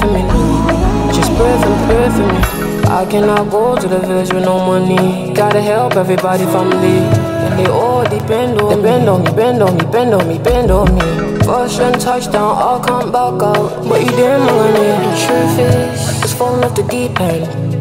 for me. Just pray for me, for me. I cannot go to the village with no money. Gotta help everybody, family. And they all depend on, on me, depend on me, bend on me, bend on me. bend on me. Rush and touchdown, I'll come back out. But you didn't want it. Truth is, it's falling off the deep end.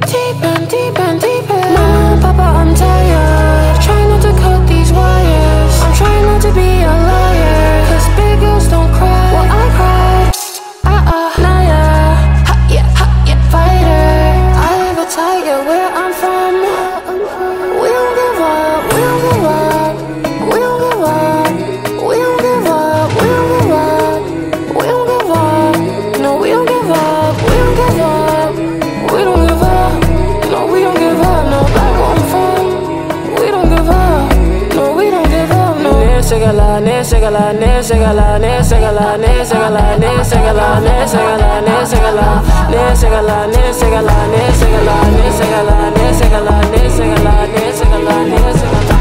Segala, ne segala, ne segala, ne segala, ne segala, ne segala, ne segala, ne segala, ne segala, ne segala, ne segala, ne segala, ne segala, ne segala, ne segala, ne segala.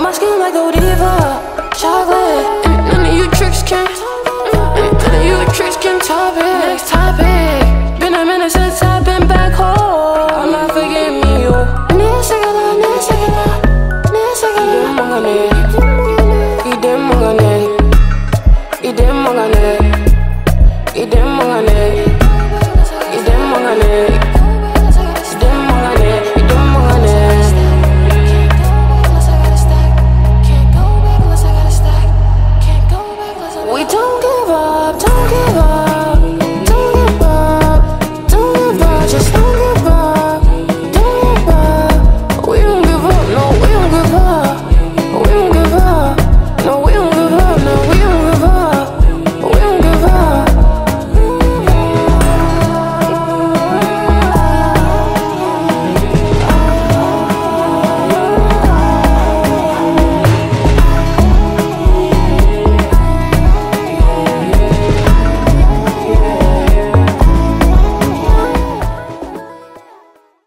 My skin like Godiva, chocolate, none of you tricks can, none of you tricks can top it.